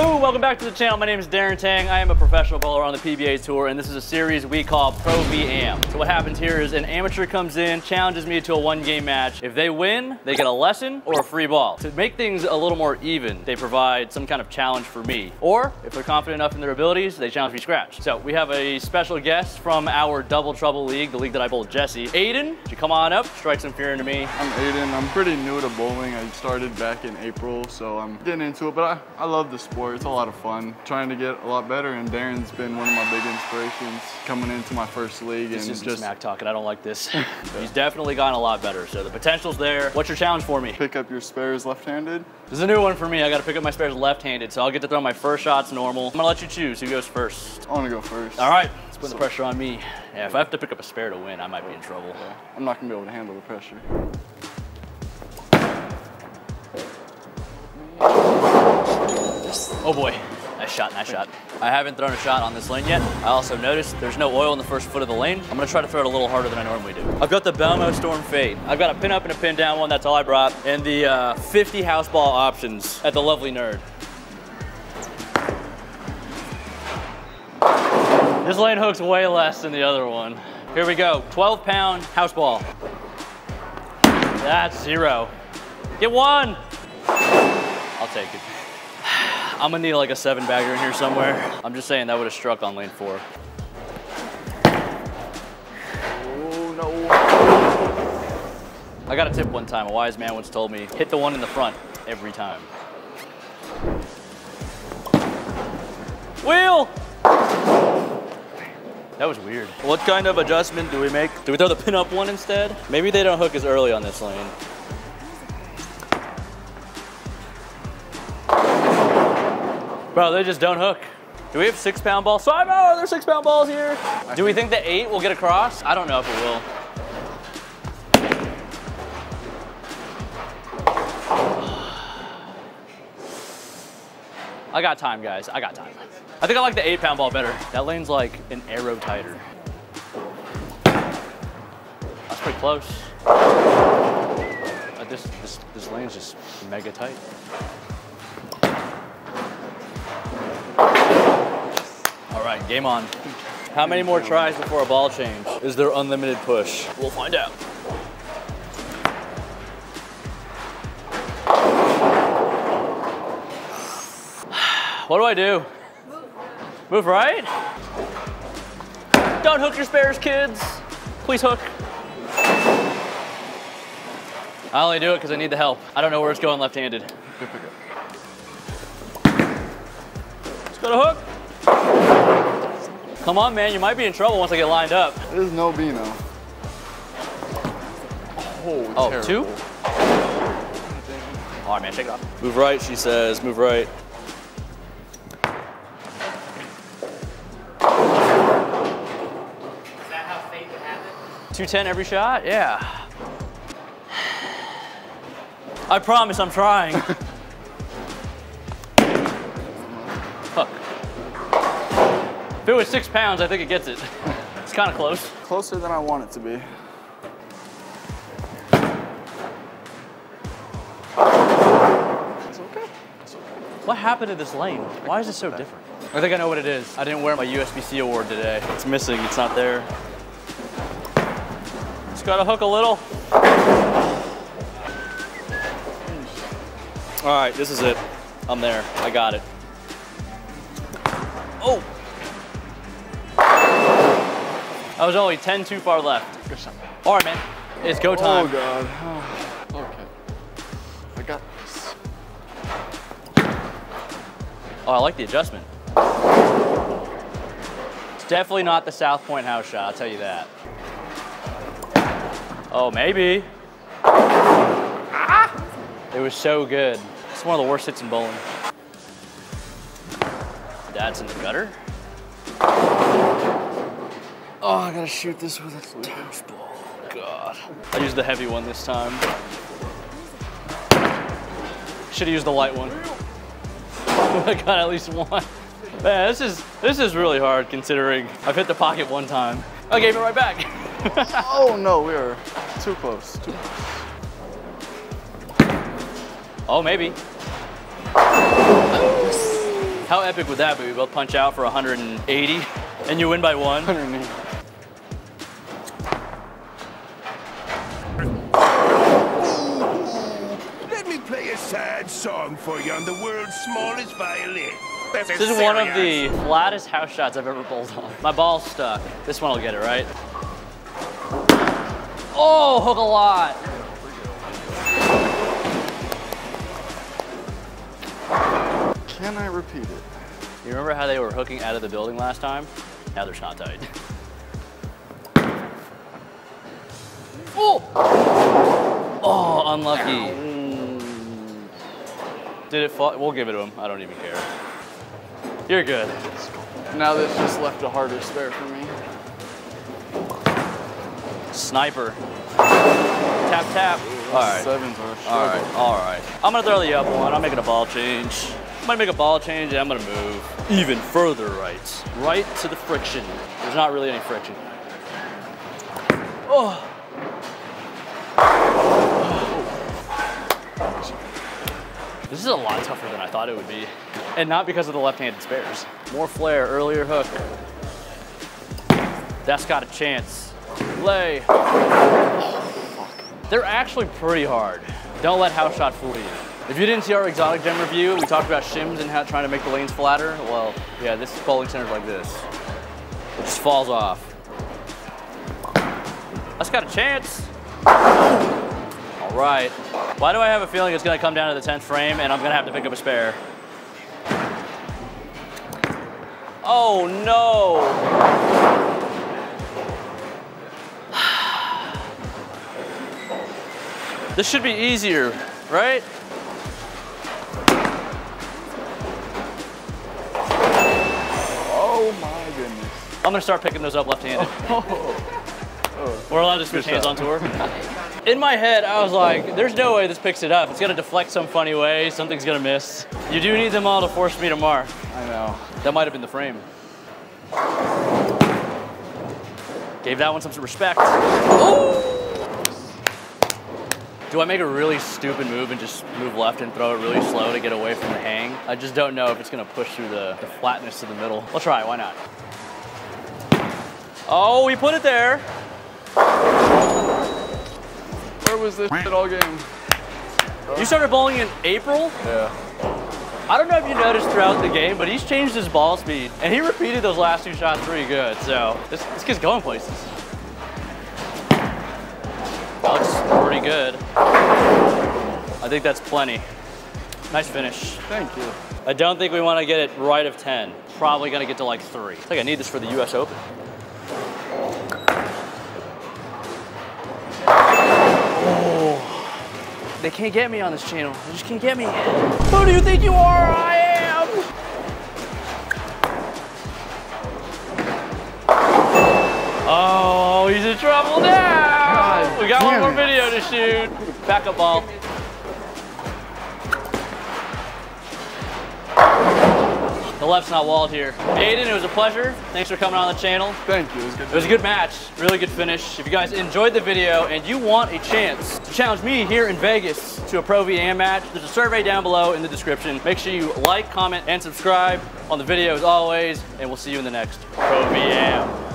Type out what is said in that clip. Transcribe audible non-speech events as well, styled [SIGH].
Boom! Welcome back to the channel. My name is Darren Tang. I am a professional bowler on the PBA Tour, and this is a series we call Pro V Am. So what happens here is an amateur comes in, challenges me to a one-game match. If they win, they get a lesson or a free ball. To make things a little more even, they provide some kind of challenge for me. Or if they're confident enough in their abilities, they challenge me scratch. So we have a special guest from our Double Trouble League, the league that I bowl Jesse. Aiden, you come on up, strike some fear into me. I'm Aiden. I'm pretty new to bowling. I started back in April, so I'm getting into it, but I, I love the sport. It's a lot of fun. Trying to get a lot better, and Darren's been one of my big inspirations coming into my first league. This and is just smack talking. I don't like this. [LAUGHS] [LAUGHS] He's definitely gotten a lot better. So the potential's there. What's your challenge for me? pick up your spares left-handed. This is a new one for me. I got to pick up my spares left-handed, so I'll get to throw my first shots normal. I'm gonna let you choose who goes first. I want to go first. All right, let's put the pressure on me. Yeah, if I have to pick up a spare to win, I might be in trouble. I'm not gonna be able to handle the pressure. Oh boy, nice shot, nice shot. I haven't thrown a shot on this lane yet. I also noticed there's no oil in the first foot of the lane. I'm gonna try to throw it a little harder than I normally do. I've got the Belmo Storm Fade. I've got a pin up and a pin down one, that's all I brought, and the uh, 50 house ball options at the Lovely Nerd. This lane hook's way less than the other one. Here we go, 12 pound house ball. That's zero. Get one. I'll take it. I'm gonna need like a seven bagger in here somewhere. I'm just saying that would have struck on lane four. Oh no. I got a tip one time. A wise man once told me, hit the one in the front every time. Wheel! That was weird. What kind of adjustment do we make? Do we throw the pin up one instead? Maybe they don't hook as early on this lane. Bro, they just don't hook. Do we have six pound balls? Simon, are there six pound balls here? Do we think the eight will get across? I don't know if it will. [SIGHS] I got time, guys. I got time. I think I like the eight pound ball better. That lane's like an arrow tighter. That's pretty close. Uh, this, this, this lane's just mega tight. Game on. How many more tries before a ball change? Is there unlimited push? We'll find out. [SIGHS] What do I do? Move right? Don't hook your spares, kids. Please hook. I only do it because I need the help. I don't know where it's going left-handed. Good pickup. Let's go to hook. Come on, man. You might be in trouble once I get lined up. There's no Beano. Oh, Oh, terrible. two? All right, man. Shake it off. Move right, she says. Move right. Is that how fate would have it? 210 every shot? Yeah. [SIGHS] I promise I'm trying. [LAUGHS] it was six pounds, I think it gets it. [LAUGHS] It's kind of close. Closer than I want it to be. It's okay. It's okay. What happened to this lane? Why is it so different? I think I know what it is. I didn't wear my USBC award today. It's missing, it's not there. Just gotta hook a little. All right, this is it. I'm there, I got it. Oh! I was only 10 too far left. All right, man, it's go time. Oh god. okay. I got this. Oh, I like the adjustment. It's definitely not the South Point house shot, I'll tell you that. Oh, maybe. Ah! It was so good. It's one of the worst hits in bowling. That's in the gutter. Oh, I gotta shoot this with a tennis ball. God. I used the heavy one this time. Should have used the light one. [LAUGHS] I got at least one. Man, this is this is really hard considering I've hit the pocket one time. I gave it right back. [LAUGHS] Oh no, we are too close. Too close. oh, maybe. How epic would that be? We both punch out for 180 and you win by one? 180. For you on the world's smallest violin. This is, This is one of the flattest house shots I've ever bowled on. My ball's stuck. This one will get it, right? Oh, hook a lot. Can I repeat it? You remember how they were hooking out of the building last time? Now they're not tight. Oh! Oh, unlucky. Did it fall? We'll give it to him. I don't even care. You're good. Now this just left a harder spare for me. Sniper. Tap, tap. all right. Sevens are all right, all right. I'm gonna throw the up one. I'm making a ball change. I'm gonna make a ball change and I'm gonna move even further right. Right to the friction. There's not really any friction. Oh. This is a lot tougher than I thought it would be. And not because of the left-handed spares. More flare, earlier hook. That's got a chance. Lay. Oh, They're actually pretty hard. Don't let house shot fool you. If you didn't see our exotic gem review, we talked about shims and how trying to make the lanes flatter. Well, yeah, this bowling center's like this. It just falls off. That's got a chance. All right. Why do I have a feeling it's gonna come down to the 10th frame and I'm gonna have to pick up a spare? Oh no! [SIGHS] This should be easier, right? Oh my goodness. I'm gonna start picking those up left-handed. Oh. We're allowed to switch hands on tour. [LAUGHS] In my head, I was like, there's no way this picks it up. It's gonna deflect some funny way, something's gonna miss. You do need them all to force me to mark. I know. That might have been the frame. Gave that one some respect. Oh! Do I make a really stupid move and just move left and throw it really slow to get away from the hang? I just don't know if it's gonna push through the, the flatness of the middle. We'll try why not? Oh, we put it there. Where was this shit all game? You started bowling in April? Yeah. I don't know if you noticed throughout the game, but he's changed his ball speed. And he repeated those last two shots pretty good. So this, this kid's going places. That looks pretty good. I think that's plenty. Nice finish. Thank you. I don't think we want to get it right of 10. Probably going to get to like three. I think I need this for the US Open. They can't get me on this channel. They just can't get me. Who do you think you are? I am. Oh, he's in trouble now. God we got one more video to shoot. Backup ball. The left's not walled here. Aiden, it was a pleasure. Thanks for coming on the channel. Thank you. It was. It was a good match, really good finish. If you guys enjoyed the video and you want a chance to challenge me here in Vegas to a Pro V-Am match, there's a survey down below in the description. Make sure you like, comment, and subscribe on the video as always, and we'll see you in the next Pro V-Am.